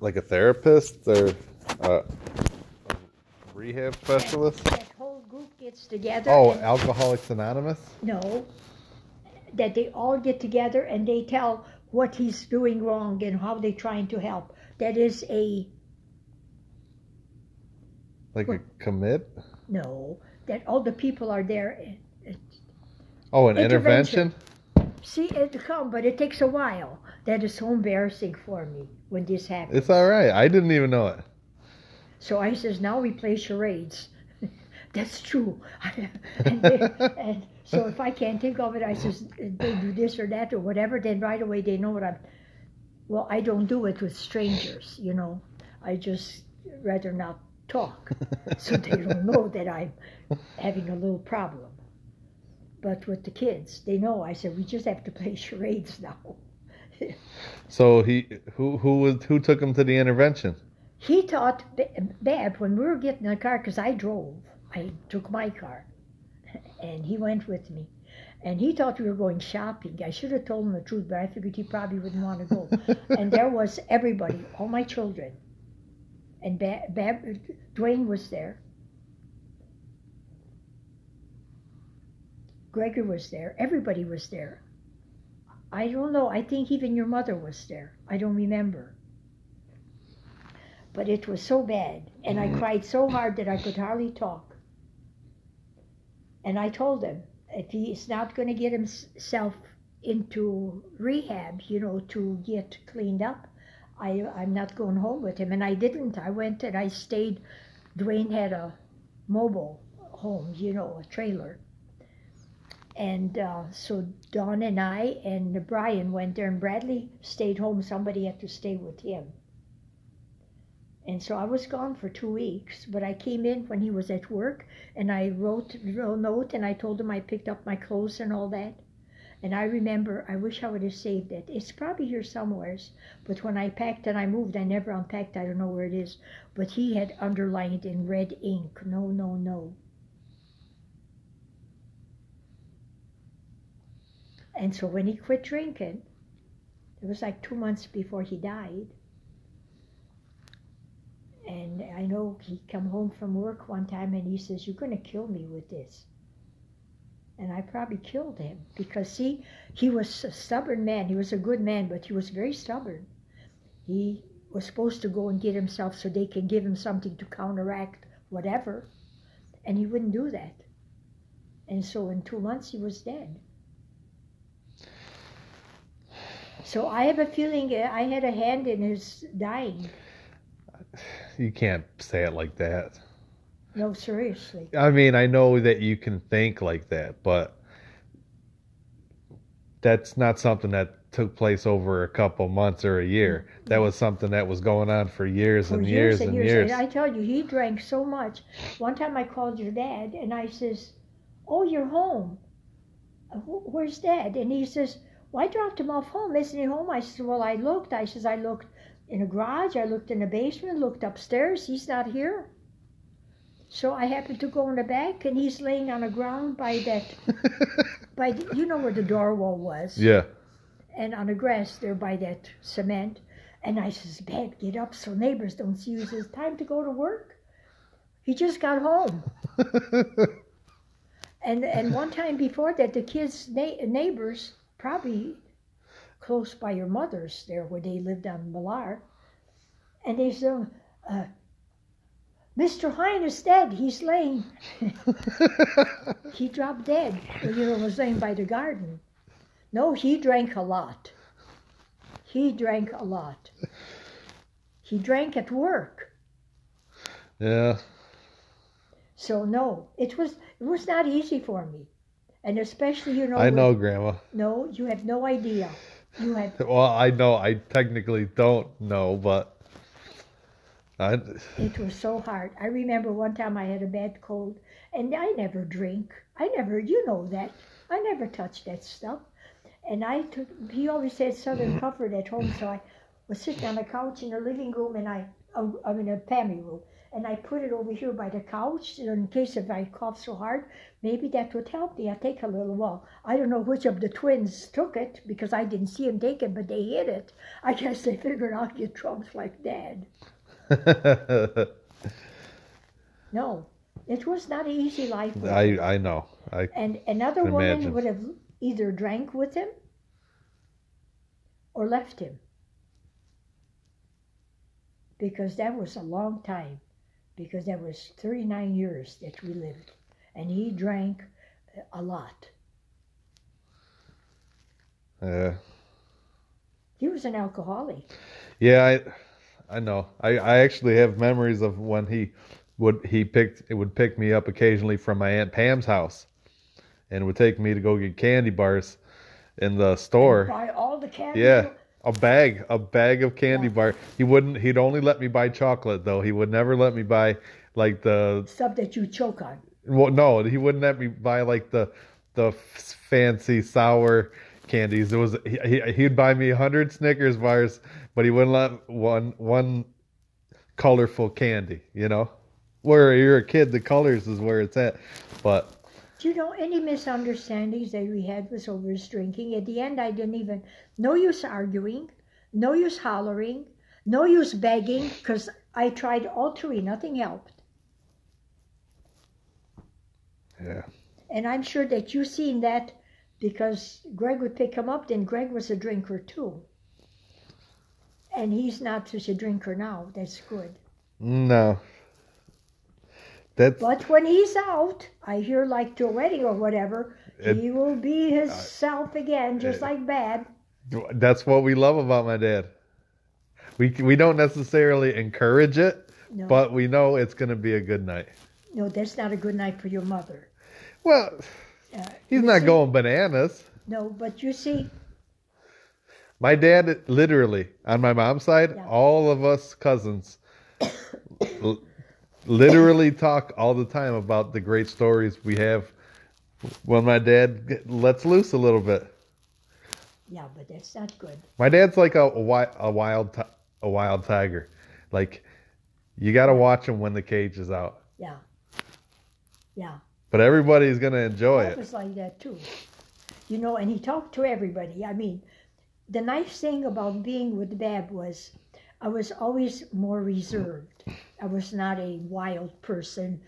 like a therapist or a uh, rehab specialist? That whole group gets together. Oh, and- Alcoholics Anonymous. No, that they all get together and they tell what he's doing wrong and how they're trying to help. That is a, Like a commit. no, that all the people are there. Eh, eh, oh, an Intervention. intervention. See, it come, but it takes a while. That is so embarrassing for me when this happens. It's all right. I didn't even know it. So I says, now we play charades. That's true. and, they- and so if I can't think of it, I says, they do this or that or whatever, then right away they know what I'm. Well, I don't do it with strangers, you know. I just rather not talk so they don't know that I'm having a little problem. But with the kids, they know. I said, we just have to play charades now. So he who who was who took him to the intervention? He thought, Ba- Bab, when we were getting in the car, because I drove, I took my car, and he went with me. And he thought we were going shopping. I should have told him the truth, but I figured he probably wouldn't want to go. and there was everybody, all my children. And Bab, Bab, Dwayne was there. Gregor was there. Everybody was there. I don't know. I think even your mother was there. I don't remember but it was so bad and i mm-hmm. cried so hard that i could hardly talk and i told him if he's not going to get himself into rehab you know to get cleaned up I, i'm not going home with him and i didn't i went and i stayed dwayne had a mobile home you know a trailer and uh, so Don and I and Brian went there, and Bradley stayed home. Somebody had to stay with him. And so I was gone for two weeks, but I came in when he was at work and I wrote a note and I told him I picked up my clothes and all that. And I remember, I wish I would have saved it. It's probably here somewheres, but when I packed and I moved, I never unpacked. I don't know where it is. But he had underlined in red ink, no, no, no. And so when he quit drinking, it was like two months before he died. And I know he come home from work one time and he says, "You're going to kill me with this." And I probably killed him because see, he was a stubborn man. He was a good man, but he was very stubborn. He was supposed to go and get himself so they can give him something to counteract whatever, and he wouldn't do that. And so in two months he was dead. So I have a feeling uh, I had a hand in his dying. You can't say it like that. No, seriously. I mean, I know that you can think like that, but that's not something that took place over a couple months or a year. That was something that was going on for years For and years, and years. And I tell you, he drank so much. One time I called your dad and I says, "Oh, you're home. Where's dad?" And he says, "Well, I dropped him off home. Isn't he home?" I said, "Well, I looked." I says, "I looked in the garage. I looked in the basement. Looked upstairs. He's not here." So I happened to go in the back, and he's laying on the ground by that, by the, you know where the door wall was yeah. and on the grass there by that cement. And I says, Babe, get up so neighbors don't see you. He says, time to go to work. He just got home. And and one time before that, the kids' na- neighbors, probably close by your mother's there where they lived on Millar, and they said, uh, Mr. Hein is dead. He's laying. he dropped dead. You know, was laying by the garden. No, he drank a lot. He drank a lot. He drank at work. yeah. So no, it was it was not easy for me, and especially you know. I know, Grandma. No, you have no idea. You have Well, I know. I technically don't know, but I. it was so hard. I remember one time I had a bad cold, and I never drink. I never, you know that. I never touch that stuff. And I took. He always had Southern mm-hmm. Comfort at home, so I was sitting on the couch in the living room, and I I mean, a family room. And I put it over here by the couch in case if I cough so hard, maybe that would help me. I take a little while. I don't know which of the twins took it because I didn't see them take it, but they hid it. I guess they figured I'll get trumps like dad. No, it was not an easy life. I I know. I And another woman imagine. would have either drank with him or left him. Because that was a long time. Because that was 39 years that we lived. And he drank a lot. uh, He was an alcoholic. yeah I I know. I I actually have memories of when he would he picked it would pick me up occasionally from my aunt Pam's house, and would take me to go get candy bars in the store. Buy all the candy. Yeah, a bag, a bag of candy Yeah. bar. He wouldn't. He'd only let me buy chocolate though. He would never let me buy like the. Stuff that you choke on. Well, no, he wouldn't let me buy like the the f- fancy sour candies. It was he, he he'd buy me a hundred Snickers bars, but he wouldn't let one one colorful candy. You know, where you're a kid, the colors is where it's at. But Do you know any misunderstandings that we had was over his drinking? At the end, I didn't even, no use arguing, no use hollering, no use begging, because I tried all three, nothing helped. yeah, And I'm sure that you've seen that because Greg would pick him up, then Greg was a drinker too. And he's not such a drinker now. That's good. no, that's But when he's out, I hear like to a wedding or whatever, It- he will be his self again, just like Bab. That's what we love about my dad. We we don't necessarily encourage it, No, but we know it's going to be a good night. no, that's not a good night for your mother. Well, Uh, he's not see- going bananas. No, but you see, My dad, literally, on my mom's side, Yeah. all of us cousins, literally talk all the time about the great stories we have when my dad lets loose a little bit. yeah, but that's not good. My dad's like a, a, wi- a wild a wild tiger. Like you got to watch him when the cage is out. Yeah, yeah. But everybody's gonna enjoy Bob it. was like that too. You know, and he talked to everybody. I mean, the nice thing about being with Bab was I was always more reserved. I was not a wild person.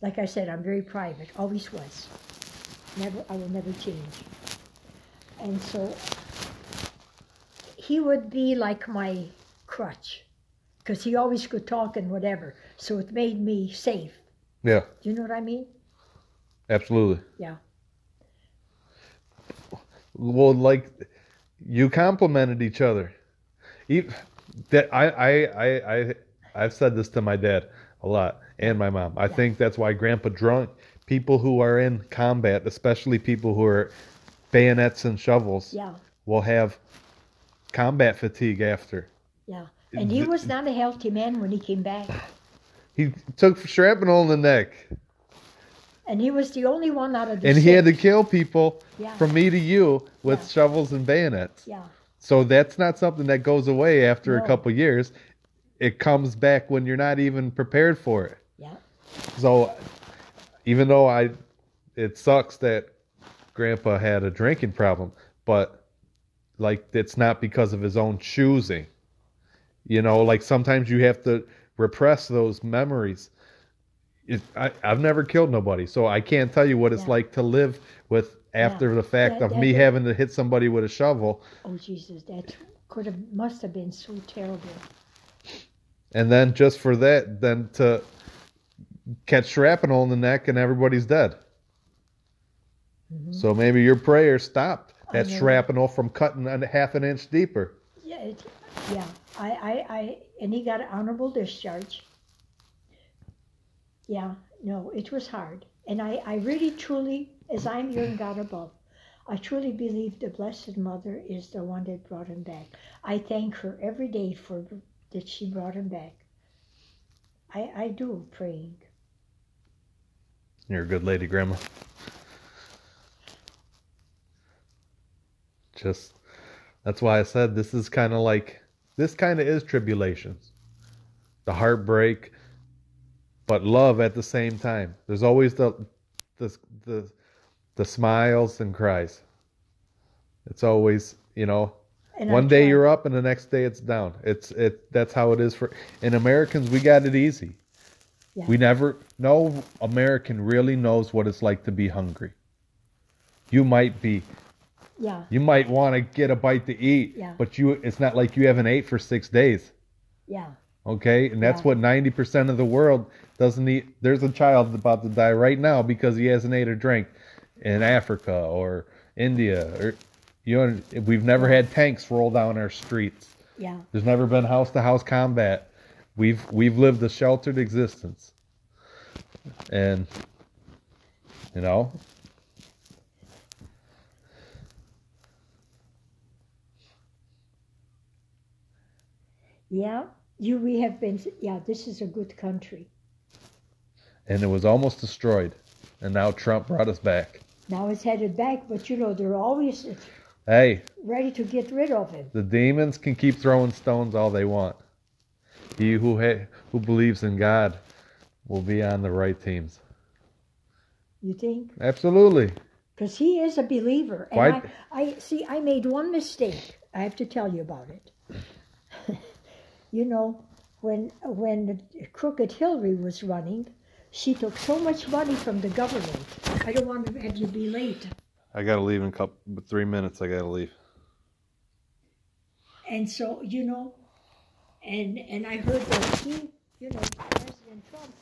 Like I said, I'm very private, always was. Never, I will never change. And so he would be like my crutch because he always could talk and whatever. So it made me safe. Yeah, Do you know what I mean? absolutely. Yeah. Well, like you complimented each other. Ev- That I I I I I've said this to my dad a lot and my mom. I think that's why Grandpa drunk people who are in combat, especially people who are bayonets and shovels, Yeah. will have combat fatigue after. Yeah, and he was not a healthy man when he came back, He took shrapnel in the neck, and he was the only one out of the and he had to kill people Yeah. from me to you with Yeah. shovels and bayonets. Yeah, So that's not something that goes away after No. a couple years. It comes back when you're not even prepared for it. yeah, So even though I it sucks that grandpa had a drinking problem, but like it's not because of his own choosing. You know, like sometimes you have to repress those memories. It, I, I've never killed nobody, so I can't tell you what it's Yeah. like to live with after Yeah. the fact That- of that- me that- having to hit somebody with a shovel Oh Jesus, that could have must have been so terrible. and then just for that, then to catch shrapnel in the neck and everybody's dead. So maybe your prayer stopped Mm-hmm. That shrapnel from cutting a half an inch deeper. Yeah, it, yeah. I, I, I, and he got an honorable discharge. Yeah, no, it was hard, and I, I really truly, as I'm here in God above, I truly believe the Blessed Mother is the one that brought him back. I thank her every day for that she brought him back. I, I do praying. You're a good lady, Grandma. Just that's why I said this is kind of like This kind of is tribulations, the heartbreak, but love at the same time. There's always the the the, the smiles and cries. It's always you know And one day you're up and the next day it's down. It's it that's how it is for in Americans we got it easy. Yeah. We never no American really knows what it's like to be hungry. You might be Yeah, you might want to get a bite to eat, Yeah. but you it's not like you haven't ate for 6 days, yeah, okay? And that's Yeah. what 90% of the world doesn't eat. There's a child about to die right now because he hasn't ate or drank in Africa or India or you know we've never had tanks roll down our streets. yeah. There's never been house to house combat. We've we've lived a sheltered existence. And you know, Yeah, you we have been. Yeah, this is a good country. and it was almost destroyed. And now Trump brought us back. Now it's headed back, but you know they're always Hey, ready to get rid of it. the demons can keep throwing stones all they want. He who ha- who believes in God will be on the right teams. You think? Absolutely. Because he is a believer. And Why- I, I see. I made one mistake. I have to tell you about it. You know, when when Crooked Hillary was running, she took so much money from the government. I don't want to have you be late. I gotta leave in a couple, three minutes. I gotta leave. And so, you know, and and I heard that he, you know, President Trump,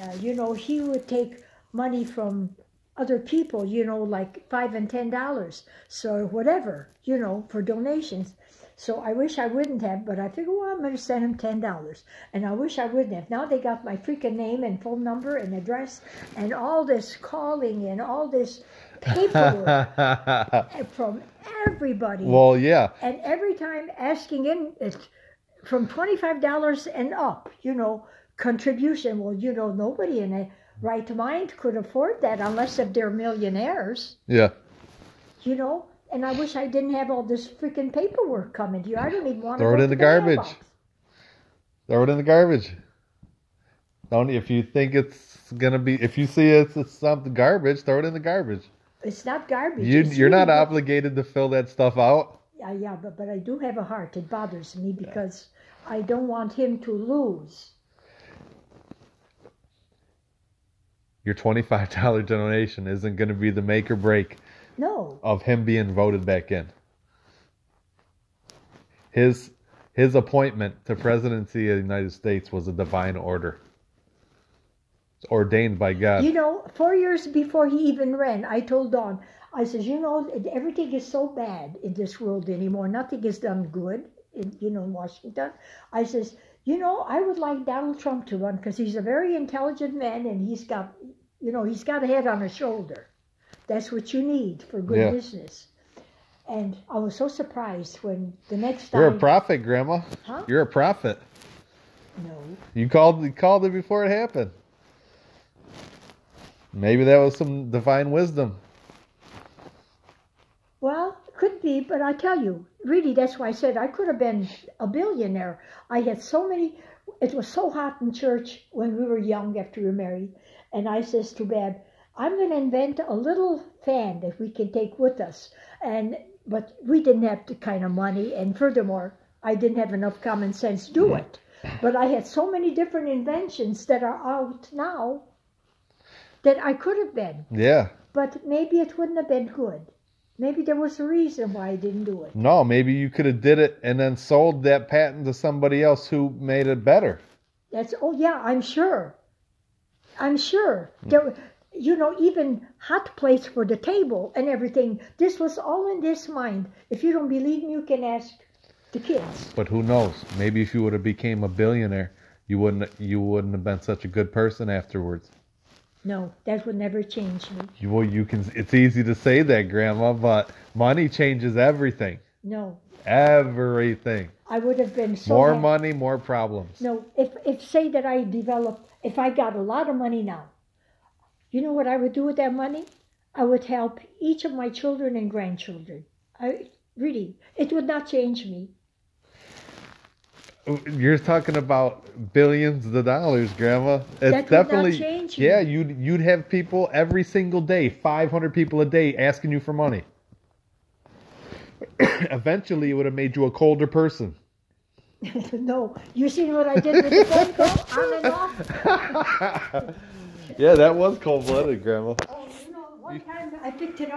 uh, you know, he would take money from other people, you know, like five and ten dollars, so whatever, you know, for donations. So I wish I wouldn't have, but I figure, well, I'm going to send him ten dollars, and I wish I wouldn't have. Now they got my freaking name and phone number and address, and all this calling and all this paperwork from everybody. well, yeah. And every time asking in it from twenty-five dollars and up, you know, contribution. Well, you know, nobody in a right mind could afford that unless if they're millionaires, Yeah. you know. And I wish I didn't have all this freaking paperwork coming to you. I don't even want Throw to it in to the garbage. mailbox. Throw it in the garbage. Don't if you think it's gonna be if you see it's, it's something garbage, throw it in the garbage. It's not garbage. You it's you're not obligated to fill that stuff out. Yeah, yeah, but but I do have a heart. It bothers me because I don't want him to lose. Your twenty five dollar donation isn't gonna be the make or break No, of him being voted back in. His his appointment to presidency of the United States was a divine order. It's ordained by God. You know, four years before he even ran, I told Don, I says, you know, everything is so bad in this world anymore. Nothing is done good, in, you know, in Washington. I says, you know, I would like Donald Trump to run because he's a very intelligent man and he's got, you know, he's got a head on his shoulder. That's what you need for good Yeah. business. And I was so surprised when the next time. You're a prophet, Grandma. Huh? You're a prophet. no, You called you called it before it happened. Maybe that was some divine wisdom. Well, could be, but I tell you, really, that's why I said I could have been a billionaire. I had so many. It was so hot in church when we were young after we were married, and I says to Bab, "I'm going to invent a little fan that we can take with us." And but we didn't have the kind of money, and furthermore, I didn't have enough common sense to do mm-hmm. it. But I had so many different inventions that are out now that I could have been Yeah. but maybe it wouldn't have been good. Maybe there was a reason why I didn't do it. No, maybe you could have did it and then sold that patent to somebody else who made it better. That's oh yeah, I'm sure. I'm sure. There, you know, even hot plates for the table and everything. This was all in this mind. If you don't believe me, you can ask the kids. But who knows? Maybe if you would have became a billionaire, you wouldn't you wouldn't have been such a good person afterwards. No, that would never change me. You well, you can. It's easy to say that, Grandma, but money changes everything. No, Everything. I would have been so more happy. money, more problems. No, if if say that I developed, if I got a lot of money now, you know what I would do with that money? I would help each of my children and grandchildren. I really, it would not change me. Oh, you're talking about billions of dollars, Grandma. It's That definitely change you. yeah. You'd you'd have people every single day, 500 people a day, asking you for money. Eventually, it would have made you a colder person. no, you seen what I did with the phone call on and off? yeah, that was cold blooded, Grandma. Oh, you know, one time I picked it up.